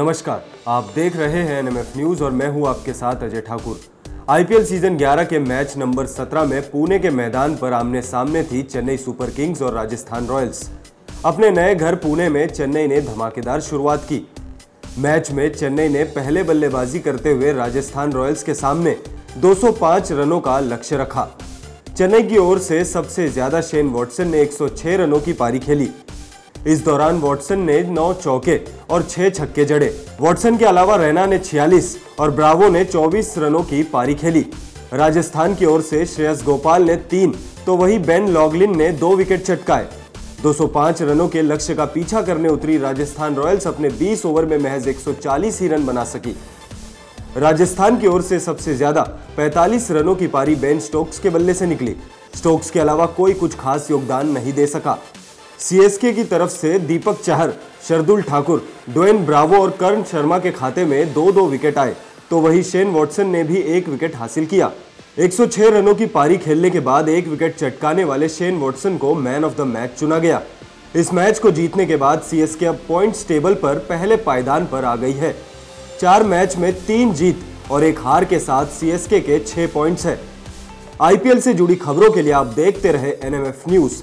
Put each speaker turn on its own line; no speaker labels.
नमस्कार। आप देख रहे हैं एनएमएफ न्यूज़ और मैं हूँ आपके साथ अजय ठाकुर। आईपीएल सीज़न 11 के मैच नंबर 17 में पुणे के मैदान पर आमने सामने थी चेन्नई सुपर किंग्स और राजस्थान रॉयल्स। अपने नए घर पुणे में चेन्नई ने धमाकेदार शुरुआत की। मैच में चेन्नई ने पहले बल्लेबाजी करते हुए राजस्थान रॉयल्स के सामने 205 रनों का लक्ष्य रखा। चेन्नई की ओर से सबसे ज़्यादा शेन वॉटसन ने 106 रनों की पारी खेली। इस दौरान वॉटसन ने 9 चौके और 6 छक्के जड़े। वॉटसन के अलावा रैना ने 46 और ब्रावो ने 24 रनों की पारी खेली। राजस्थान की ओर से श्रेयस गोपाल ने तीन तो वही बेन लॉगलिन ने दो विकेट चटकाए। 205 रनों के लक्ष्य का पीछा करने उतरी राजस्थान रॉयल्स अपने 20 ओवर में महज 140 ही रन बना सकी। राजस्थान की ओर से सबसे ज़्यादा 45 रनों की पारी बेन स्टोक्स के बल्ले से निकली। स्टोक्स के अलावा कोई कुछ खास योगदान नहीं दे सका। सीएसके की तरफ़ से दीपक चहर, शरदुल ठाकुर, डोएन ब्रावो और कर्ण शर्मा के खाते में दो दो विकेट आए तो वही शेन वॉटसन ने भी एक विकेट हासिल किया। 106 रनों की पारी खेलने के बाद एक विकेट चटकाने वाले शेन वॉटसन को मैन ऑफ़ द मैच चुना गया। इस मैच को जीतने के बाद सीएसके अब पॉइंट्स टेबल पर पहले पायदान पर आ गई है। चार मैच में तीन जीत और एक हार के साथ सीएसके के छह पॉइंट्स है। आईपीएल से जुड़ी खबरों के लिए आप देखते रहे एनएमएफ न्यूज़